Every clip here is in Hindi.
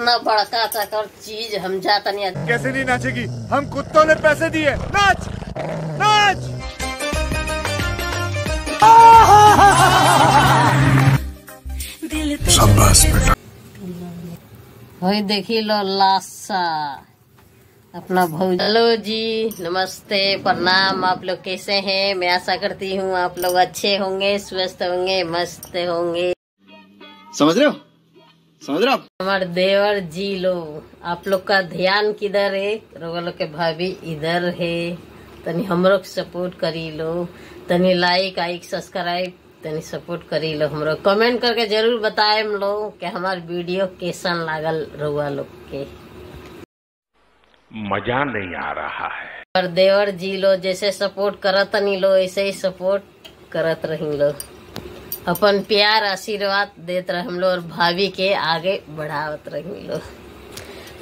कितना बड़का चकर चीज़ हम जाता नहीं कैसे नहीं नाचेगी? हम कुत्तों ने पैसे दिए। नाच! नाच! वही देखी लो लाशा अपना भाई हेलो जी नमस्ते प्रणाम। आप लोग कैसे हैं? मैं आशा करती हूँ आप लोग अच्छे होंगे स्वस्थ होंगे मस्त होंगे। समझ रहे हो? समझ रहे हो हमारे देवर जी लो आप लोग का ध्यान किधर है? रोगा लोग के भाभी इधर है। तनी हमरो के सपोर्ट करी लो। तनी लाइक आइक सब्सक्राइब तनी सपोर्ट करी लो हमरो कमेंट करके ज़रूर बताए हम लोग कि हमारे वीडियो कैसन लागल रोगा लोग के। मज़ा नहीं आ रहा है। और देवर जी लो जैसे सपोर्ट करत तनी लो ऐसे ही सपोर्ट करत रही लो। अपन प्यार आशीर्वाद देत रहे हम लोग और भाभी के आगे बढ़ावत रही लो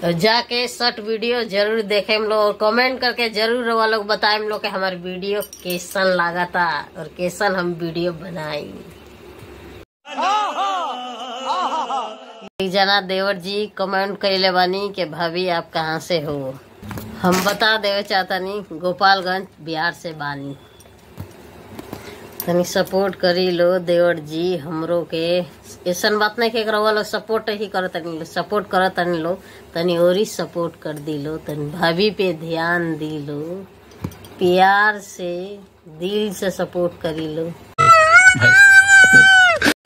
तो जाके शर्ट वीडियो ज़रूर देखे हम लोग और कमेंट करके ज़रूर वो लोग, बताए हम लोग के हमारे वीडियो कैसन लागा था और कैसन हम वीडियो बनाई। जना देवर जी कमेंट कैले बानी के भाभी आप कहाँ से हो? हम बता देवे चाहतनी, गोपालगंज बिहार से बानी। तनी सपोर्ट करी लो, देवर जी, हमरो के। ऐसन बात नहीं के रहुआ लोग सपोर्ट ही करत तनी लो सपोर्ट करत तनी लो, तनी और ही सपोर्ट कर दी लो, तनी भाभी पे ध्यान दी लो, प्यार से, दिल से सपोर्ट करी लो।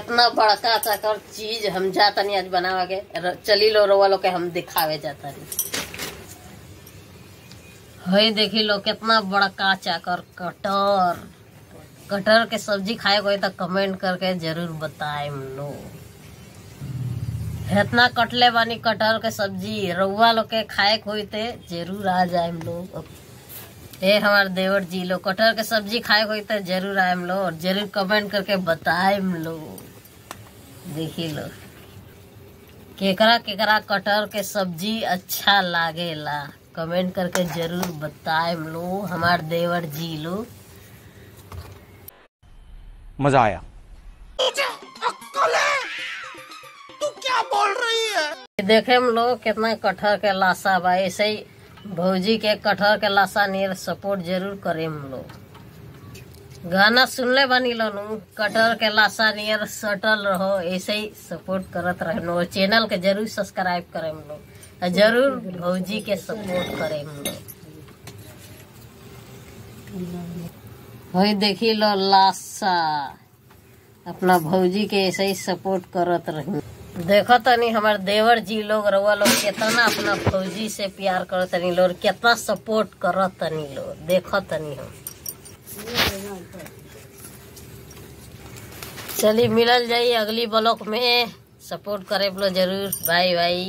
इतना बड़का चकर चीज़ हम जातनी आज बनावा के चली लो रउआ लोग के हम दिखावे जातनी हई देखी लो, कितना बड़का चाकर कटर। कटर के सब्ज़ी खाए कोई तो कमेंट करके ज़रूर बताए लोग। इतना कटले बानी कटहर के सब्ज़ी रउआ लोग के खाए कोई ते ज़रूर आ जाए लोग। ए हमारे देवर जी लोग कटहर के सब्ज़ी खाए कोई तो ज़रूर आए लोग और ज़रूर कमेंट करके बताए लोग। देखी लो, केकरा केकरा कटहर के सब्ज़ी अच्छा लागेला। कमेंट करके ज़रूर बताए लोग, हमार देवर जी लोग। मज़ा आया। तू क्या बोल रही है? देखे हम लोग कितना कटहर के लाशा बा। ऐसे ही भौजी के कटहर के लाशा नियर सपोर्ट ज़रूर करे हम लोग। गाना सुनले बानी लो नु कटहर के लाशा नियर सटल रहो ऐसे ही सपोर्ट करत रहे लो चैनल के ज़रूर सब्सक्राइब करे हम लोग। ज़रूर भौजी के सपोर्ट करे हम लोग। वही देखी लो लाशा अपना भौजी के ऐसे ही सपोर्ट करत रही। देखो तनी हमार देवर जी लोग रउआ लोग कितना अपना फौजी से प्यार करत तनी लोग कितना सपोर्ट करत तनी लोग। देखो तनी हम। चली मिलल जाई अगली ब्लॉक में। सपोर्ट करे बोलो ज़रूर। Bye bye